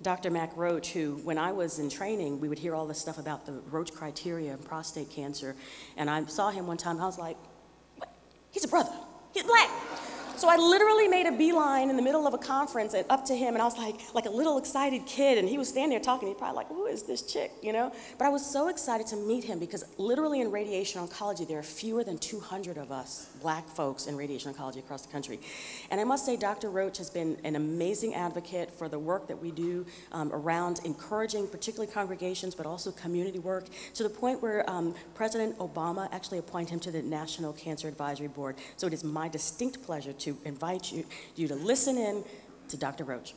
Dr. Mack Roach, who, when I was in training, we would hear all this stuff about the Roach criteria and prostate cancer. And I saw him one time, I was like, what? He's a brother. He's black. So I literally made a beeline in the middle of a conference and up to him, and I was like, like a little excited kid, and he was standing there talking. He's probably like, "Who is this chick?" You know. But I was so excited to meet him because literally in radiation oncology, there are fewer than 200 of us, black folks, in radiation oncology across the country. And I must say, Dr. Roach has been an amazing advocate for the work that we do um, around encouraging, particularly congregations, but also community work, to the point where um, President Obama actually appointed him to the National Cancer Advisory Board. So it is my distinct pleasure to to invite you, you to listen in to Dr. Roach.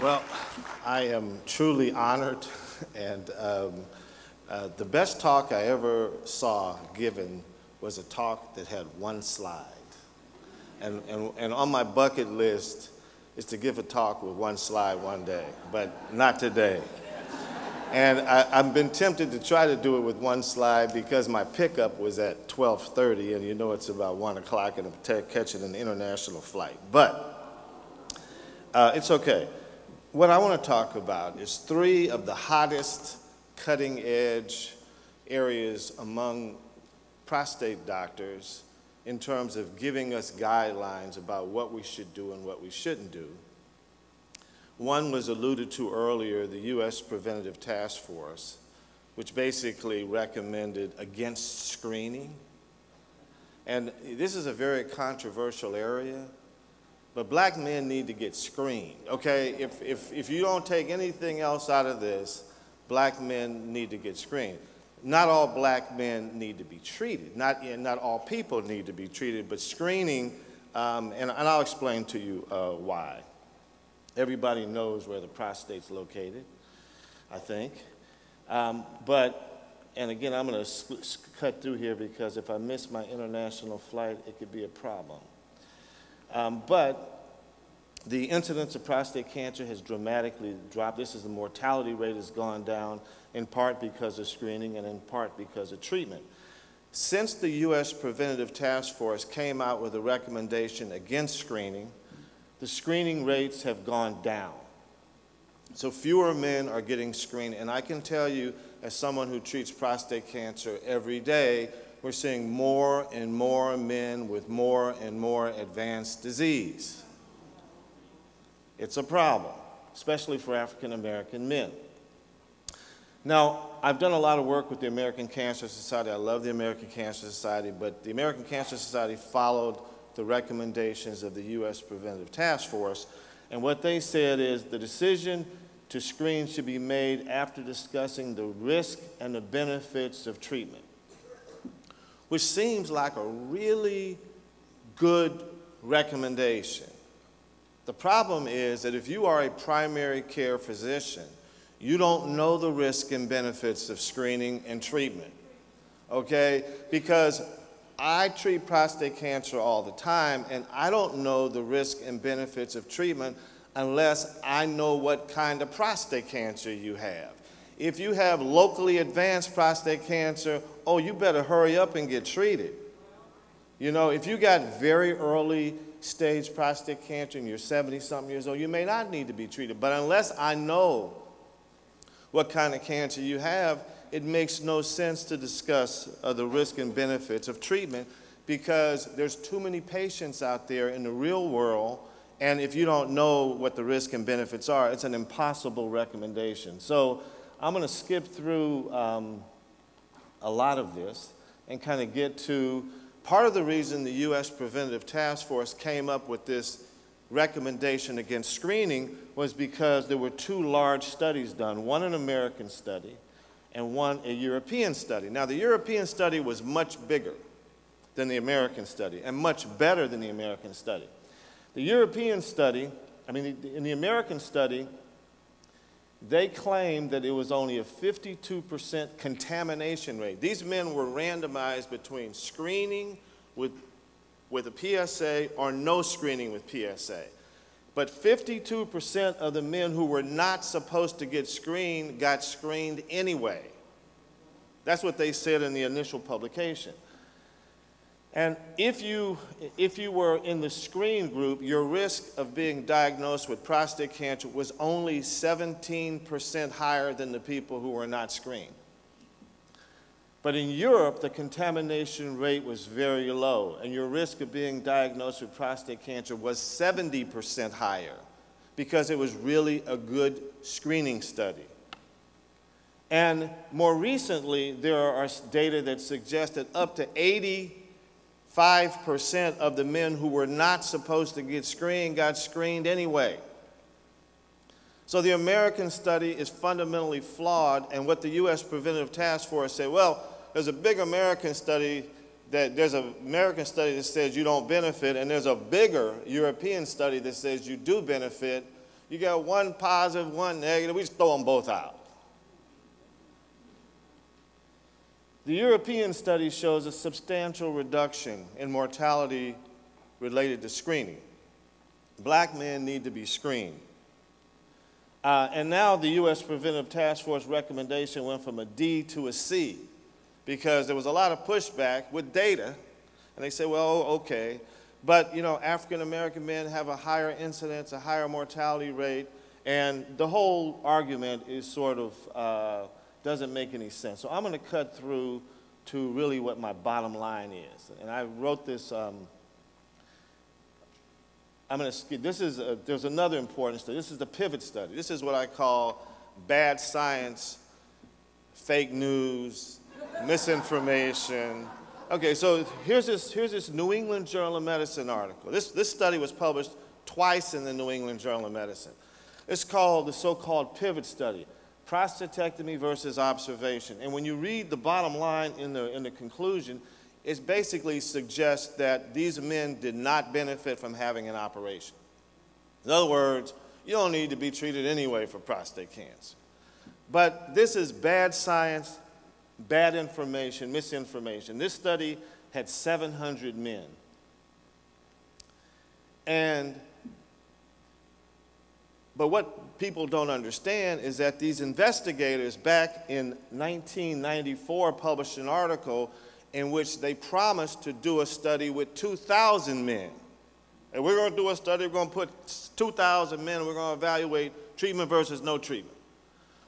Well, I am truly honored, and um, uh, the best talk I ever saw given was a talk that had one slide. And, and, and on my bucket list is to give a talk with one slide one day, but not today. And I, have been tempted to try to do it with one slide because my pickup was at 12.30 and you know it's about 1 o'clock and I'm catching an international flight. But uh, it's okay. What I want to talk about is three of the hottest cutting edge areas among prostate doctors in terms of giving us guidelines about what we should do and what we shouldn't do. One was alluded to earlier, the U.S. Preventative Task Force, which basically recommended against screening. And this is a very controversial area, but black men need to get screened, okay? If, if, if you don't take anything else out of this, black men need to get screened. Not all black men need to be treated. Not, not all people need to be treated, but screening, um, and, and I'll explain to you uh, why. Everybody knows where the prostate's located, I think. Um, but, and again, I'm going to cut through here because if I miss my international flight, it could be a problem. Um, but the incidence of prostate cancer has dramatically dropped. This is the mortality rate has gone down in part because of screening and in part because of treatment. Since the U.S. Preventative Task Force came out with a recommendation against screening, the screening rates have gone down. So fewer men are getting screened. And I can tell you, as someone who treats prostate cancer every day, we're seeing more and more men with more and more advanced disease. It's a problem, especially for African American men. Now, I've done a lot of work with the American Cancer Society. I love the American Cancer Society, but the American Cancer Society followed the recommendations of the U.S. Preventive Task Force. And what they said is the decision to screen should be made after discussing the risk and the benefits of treatment, which seems like a really good recommendation. The problem is that if you are a primary care physician, you don't know the risk and benefits of screening and treatment, okay? Because I treat prostate cancer all the time, and I don't know the risk and benefits of treatment unless I know what kind of prostate cancer you have. If you have locally advanced prostate cancer, oh, you better hurry up and get treated. You know, if you got very early stage prostate cancer and you're 70 something years old, you may not need to be treated. But unless I know what kind of cancer you have, it makes no sense to discuss uh, the risk and benefits of treatment because there's too many patients out there in the real world and if you don't know what the risk and benefits are, it's an impossible recommendation. So I'm going to skip through um, a lot of this and kind of get to part of the reason the U.S. Preventative Task Force came up with this recommendation against screening was because there were two large studies done, one an American study and one a European study. Now, the European study was much bigger than the American study and much better than the American study. The European study, I mean, in the American study, they claimed that it was only a 52% contamination rate. These men were randomized between screening with, with a PSA or no screening with PSA. But 52% of the men who were not supposed to get screened got screened anyway. That's what they said in the initial publication. And if you, if you were in the screen group, your risk of being diagnosed with prostate cancer was only 17% higher than the people who were not screened. But in Europe, the contamination rate was very low, and your risk of being diagnosed with prostate cancer was 70% higher because it was really a good screening study. And more recently, there are data that suggest that up to 85% of the men who were not supposed to get screened got screened anyway. So the American study is fundamentally flawed, and what the U.S. Preventive Task Force said, well, there's a big American study that there's an American study that says you don't benefit, and there's a bigger European study that says you do benefit. You got one positive, one negative. We just throw them both out. The European study shows a substantial reduction in mortality related to screening. Black men need to be screened. Uh, and now the U.S. Preventive Task Force recommendation went from a D to a C because there was a lot of pushback with data. And they said, well, okay. But, you know, African American men have a higher incidence, a higher mortality rate, and the whole argument is sort of uh, doesn't make any sense. So I'm going to cut through to really what my bottom line is. And I wrote this. Um, I'm going to. skip. This is a, there's another important study. This is the pivot study. This is what I call bad science, fake news, misinformation. Okay, so here's this, here's this New England Journal of Medicine article. This, this study was published twice in the New England Journal of Medicine. It's called the so-called pivot study, prostatectomy versus observation. And when you read the bottom line in the, in the conclusion, it basically suggests that these men did not benefit from having an operation. In other words, you don't need to be treated anyway for prostate cancer. But this is bad science bad information, misinformation. This study had 700 men. And, but what people don't understand is that these investigators back in 1994 published an article in which they promised to do a study with 2,000 men. And we're going to do a study, we're going to put 2,000 men, and we're going to evaluate treatment versus no treatment.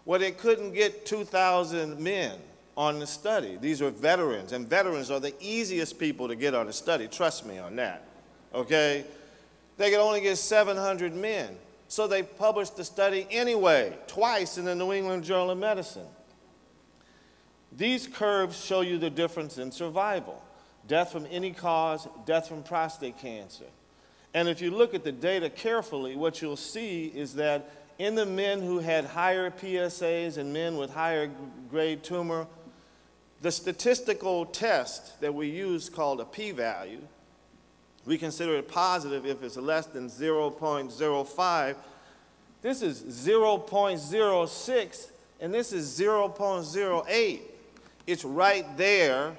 Well, they couldn't get 2,000 men on the study. These are veterans, and veterans are the easiest people to get on the study. Trust me on that. Okay? They could only get 700 men. So they published the study anyway, twice in the New England Journal of Medicine. These curves show you the difference in survival death from any cause, death from prostate cancer. And if you look at the data carefully, what you'll see is that in the men who had higher PSAs and men with higher grade tumor, the statistical test that we use called a p-value, we consider it positive if it's less than 0.05. This is 0.06 and this is 0.08. It's right there,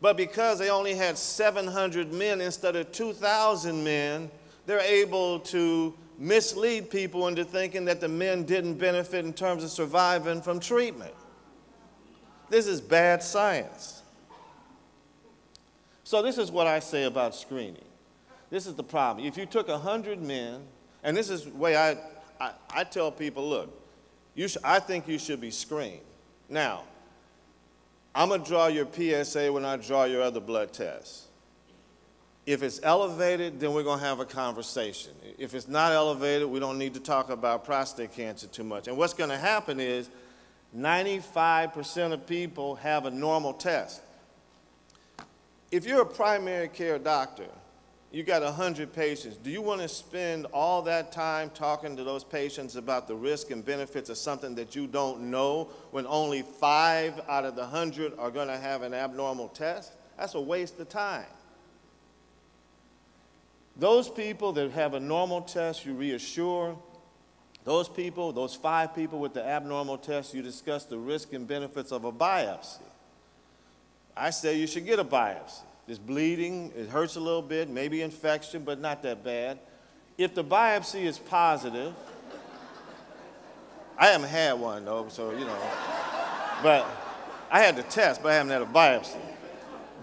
but because they only had 700 men instead of 2,000 men, they're able to mislead people into thinking that the men didn't benefit in terms of surviving from treatment. This is bad science. So this is what I say about screening. This is the problem. If you took 100 men, and this is the way I, I, I tell people, look, you sh- I think you should be screened. Now, I'm going to draw your PSA when I draw your other blood tests. If it's elevated, then we're going to have a conversation. If it's not elevated, we don't need to talk about prostate cancer too much. And what's going to happen is 95% of people have a normal test. If you're a primary care doctor, you got 100 patients, do you want to spend all that time talking to those patients about the risk and benefits of something that you don't know when only five out of the 100 are going to have an abnormal test? That's a waste of time. Those people that have a normal test, you reassure, those people, those five people with the abnormal test, you discuss the risk and benefits of a biopsy. I say you should get a biopsy. There's bleeding, it hurts a little bit, maybe infection, but not that bad. If the biopsy is positive, I haven't had one though, so you know. But I had the test, but I haven't had a biopsy.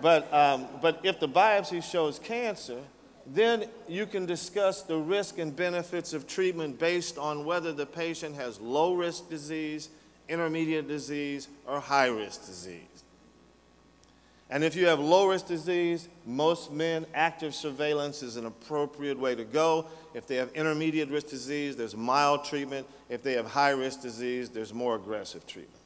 But, um, but if the biopsy shows cancer, then you can discuss the risk and benefits of treatment based on whether the patient has low risk disease, intermediate disease, or high risk disease. And if you have low risk disease, most men, active surveillance is an appropriate way to go. If they have intermediate risk disease, there's mild treatment. If they have high risk disease, there's more aggressive treatment.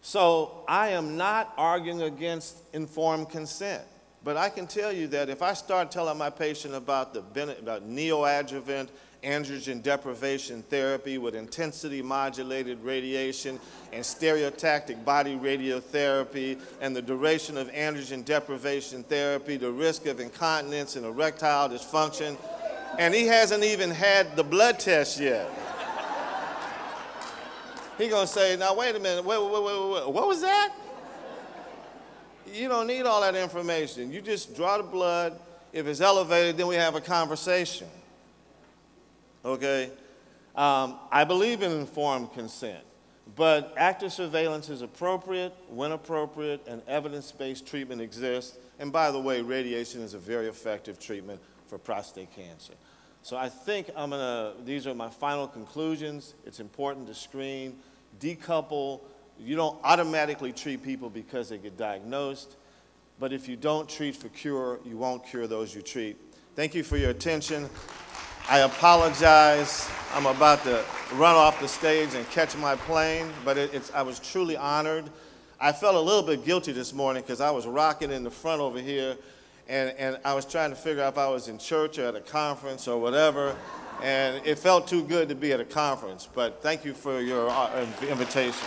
So I am not arguing against informed consent. But I can tell you that if I start telling my patient about the about neoadjuvant androgen deprivation therapy with intensity modulated radiation and stereotactic body radiotherapy and the duration of androgen deprivation therapy, the risk of incontinence and erectile dysfunction, and he hasn't even had the blood test yet. He gonna say, now wait a minute, wait, wait, wait, wait, what was that? You don't need all that information. You just draw the blood. If it's elevated, then we have a conversation. Okay? Um, I believe in informed consent, but active surveillance is appropriate when appropriate, and evidence based treatment exists. And by the way, radiation is a very effective treatment for prostate cancer. So I think I'm gonna, these are my final conclusions. It's important to screen, decouple you don't automatically treat people because they get diagnosed, but if you don't treat for cure, you won't cure those you treat. Thank you for your attention. I apologize. I'm about to run off the stage and catch my plane, but it, I was truly honored. I felt a little bit guilty this morning because I was rocking in the front over here, and, and I was trying to figure out if I was in church or at a conference or whatever, and it felt too good to be at a conference. But thank you for your uh, invitation.